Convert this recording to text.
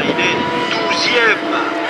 il est douzième.